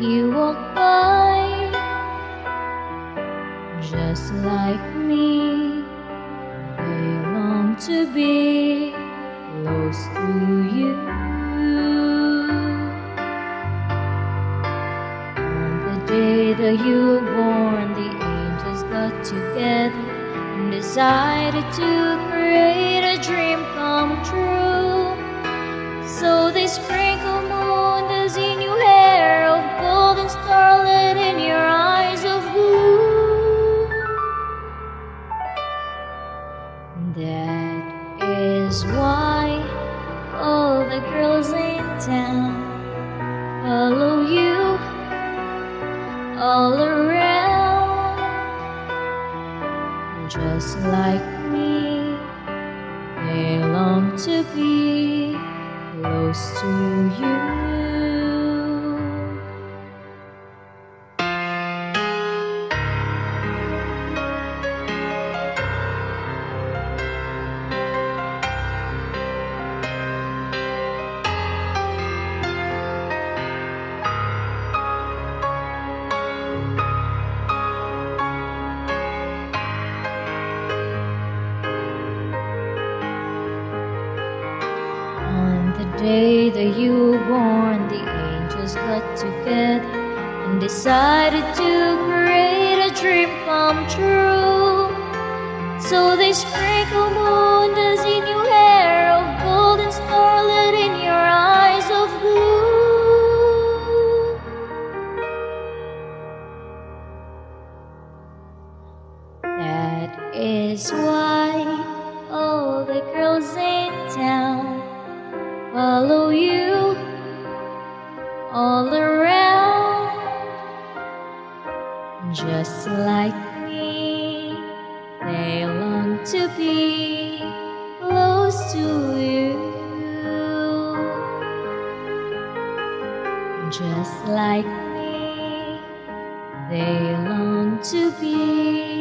you walk by? Just like me, they long to be close to you. On the day that you were born, the angels got together and decided to create That is why all the girls in town follow you all around, just like me. They long to be close to you. Day that you were born, the angels got together and decided to create a dream come true. So they sprinkle moon dust in your hair oh, of gold and starlit in your eyes of blue. That is why all the girls in town follow you all around, just like me. They long to be close to you, just like me. They long to be